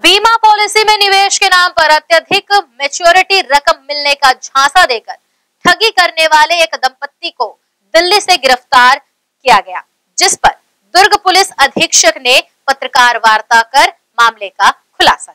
बीमा पॉलिसी में निवेश के नाम पर अत्यधिक मेच्योरिटी रकम मिलने का झांसा देकर ठगी करने वाले एक दंपत्ति को दिल्ली से गिरफ़्तार किया गया, जिस पर दुर्ग पुलिस अधीक्षक ने पत्रकार वार्ता कर मामले का खुलासा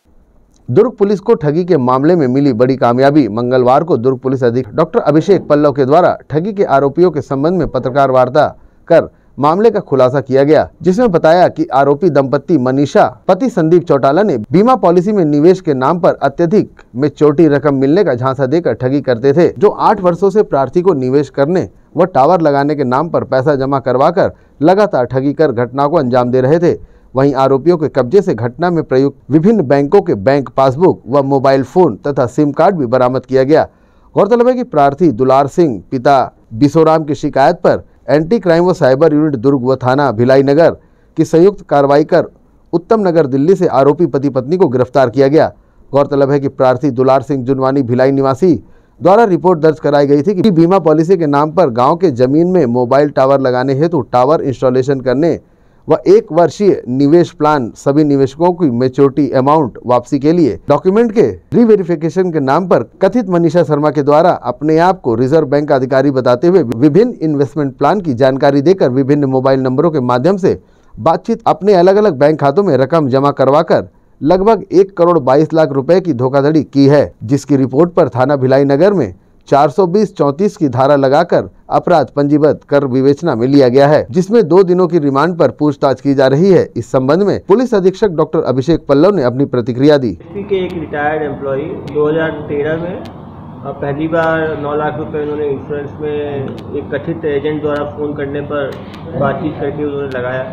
दुर्ग पुलिस को ठगी के मामले में मिली बड़ी कामयाबी। मंगलवार को दुर्ग पुलिस अधीक्षक डॉक्टर अभिषेक पल्लव के द्वारा ठगी के आरोपियों के संबंध में पत्रकार वार्ता कर मामले का खुलासा किया गया, जिसमें बताया कि आरोपी दंपति मनीषा, पति संदीप चौटाला ने बीमा पॉलिसी में निवेश के नाम पर अत्यधिक में चोटी रकम मिलने का झांसा देकर ठगी करते थे, जो आठ वर्षों से प्रार्थी को निवेश करने व टावर लगाने के नाम पर पैसा जमा करवाकर लगातार ठगी कर घटना को अंजाम दे रहे थे। वहीं आरोपियों के कब्जे से घटना में प्रयुक्त विभिन्न बैंकों के बैंक पासबुक व मोबाइल फ़ोन तथा सिम कार्ड भी बरामद किया गया। गौरतलब है कि प्रार्थी दुलार सिंह, पिता बिसोराम की शिकायत पर एंटी क्राइम व साइबर यूनिट दुर्ग व थाना भिलाई नगर की संयुक्त कार्रवाई कर उत्तम नगर दिल्ली से आरोपी पति पत्नी को गिरफ़्तार किया गया। गौरतलब है कि प्रार्थी दुलार सिंह जुनवानी भिलाई निवासी द्वारा रिपोर्ट दर्ज कराई गई थी कि बीमा पॉलिसी के नाम पर गाँव के ज़मीन में मोबाइल टावर लगाने हेतु टावर इंस्टॉलेशन करने व एक वर्षीय निवेश प्लान सभी निवेशकों की मेच्योरिटी अमाउंट वापसी के लिए डॉक्यूमेंट के रीवेरिफिकेशन के नाम पर कथित मनीषा शर्मा के द्वारा अपने आप को रिज़र्व बैंक का अधिकारी बताते हुए विभिन्न इन्वेस्टमेंट प्लान की जानकारी देकर विभिन्न मोबाइल नंबरों के माध्यम से बातचीत अपने अलग अलग बैंक खातों में रकम जमा करवाकर लगभग एक करोड़ बाईस लाख रुपए की धोखाधड़ी की है, जिसकी रिपोर्ट पर थाना भिलाई नगर में 420 34 की धारा लगाकर अपराध पंजीबद्ध कर विवेचना में लिया गया है, जिसमें दो दिनों की रिमांड पर पूछताछ की जा रही है। इस संबंध में पुलिस अधीक्षक डॉक्टर अभिषेक पल्लव ने अपनी प्रतिक्रिया दी। के एक रिटायर्ड एम्प्लॉई 2013 में पहली बार 9 लाख रुपए उन्होंने इंश्योरेंस में एक कथित एजेंट द्वारा फ़ोन करने पर बातचीत करके उन्होंने लगाया।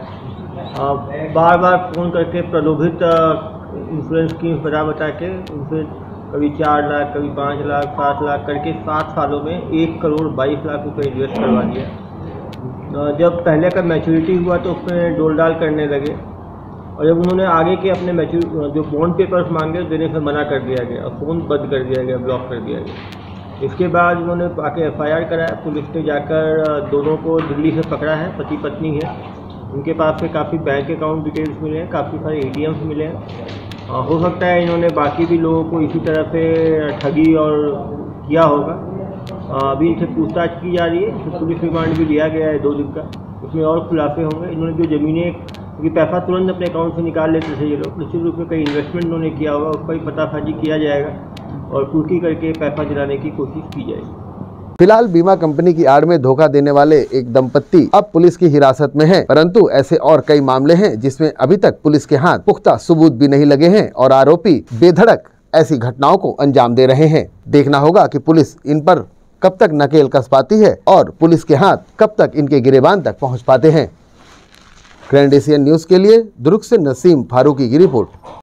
बार बार फ़ोन करके प्रलोभित इंश्योरेंस की बता बता के उनसे कभी चार लाख, कभी पाँच लाख, सात लाख करके सात सालों में एक करोड़ बाईस लाख रुपये इन्वेस्ट करवा दिया। जब पहले का मैच्योरिटी हुआ तो उसमें डोल डाल करने लगे। और जब उन्होंने आगे के अपने मैच्योर जो बॉन्ड पेपर्स मांगे देने से मना कर दिया गया और फ़ोन बंद कर दिया गया ब्लॉक कर दिया गया। इसके बाद उन्होंने आके एफ़ आई आर कराया, पुलिस ने जाकर दोनों को दिल्ली से पकड़ा है पति पत्नी है। उनके पास से काफ़ी बैंक अकाउंट डिटेल्स मिले हैं, काफ़ी सारे ए मिले हैं। हो सकता है इन्होंने बाकी भी लोगों को इसी तरह से ठगी और किया होगा। अभी इनसे पूछताछ की जा रही है पुलिस रिमांड भी लिया गया है दो दिन का। उसमें और खुलासे होंगे। इन्होंने जो ज़मीनें, क्योंकि पैसा तुरंत अपने अकाउंट से निकाल लेते थे ये लोग। निश्चित रूप से कई इन्वेस्टमेंट उन्होंने किया होगा उसका भी पतासाजी किया जाएगा और कुर्की करके पैसा दिलाने की कोशिश की जाएगी। फ़िलहाल बीमा कंपनी की आड़ में धोखा देने वाले एक दंपत्ति अब पुलिस की हिरासत में हैं, परंतु ऐसे और कई मामले हैं जिसमें अभी तक पुलिस के हाथ पुख्ता सबूत भी नहीं लगे हैं और आरोपी बेधड़क ऐसी घटनाओं को अंजाम दे रहे हैं। देखना होगा कि पुलिस इन पर कब तक नकेल कस पाती है और पुलिस के हाथ कब तक इनके गिरेबान तक पहुँच पाते हैं। ग्रैंड एशियन न्यूज़ के लिए दुर्ग से नसीम फारूकी की रिपोर्ट।